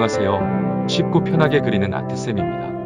안녕하세요. 쉽고 편하게 그리는 아트쌤입니다.